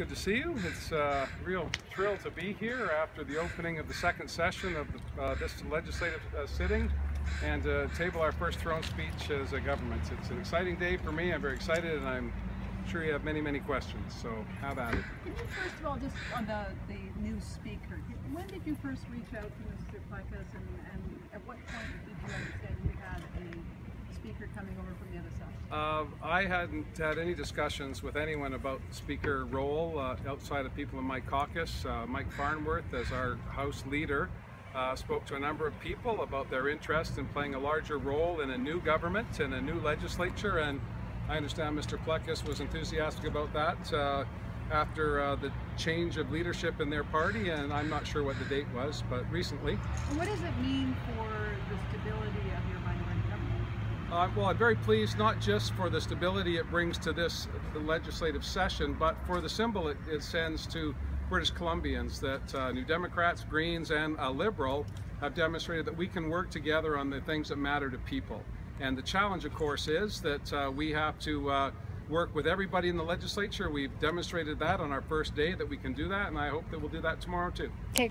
good to see you. It's a real thrill to be here after the opening of the second session of the, uh, this legislative uh, sitting and to table our first throne speech as a government. It's an exciting day for me. I'm very excited and I'm sure you have many, many questions. So how about it. Can you first of all, just on the, the new speaker, when did you first reach out to Mr. Plecas and, and at what point did you understand you had a speaker coming over from the other side? Uh, I hadn't had any discussions with anyone about the speaker role uh, outside of people in my caucus. Uh, Mike Farnworth, as our House leader, uh, spoke to a number of people about their interest in playing a larger role in a new government and a new legislature. And I understand Mr. Plecas was enthusiastic about that uh, after uh, the change of leadership in their party. And I'm not sure what the date was, but recently. What does it mean for the stability of your minority government? Uh, well, I'm very pleased not just for the stability it brings to this legislative session, but for the symbol it, it sends to British Columbians that uh, New Democrats, Greens, and a Liberal have demonstrated that we can work together on the things that matter to people. And the challenge, of course, is that uh, we have to uh, work with everybody in the legislature. We've demonstrated that on our first day that we can do that, and I hope that we'll do that tomorrow too. Okay.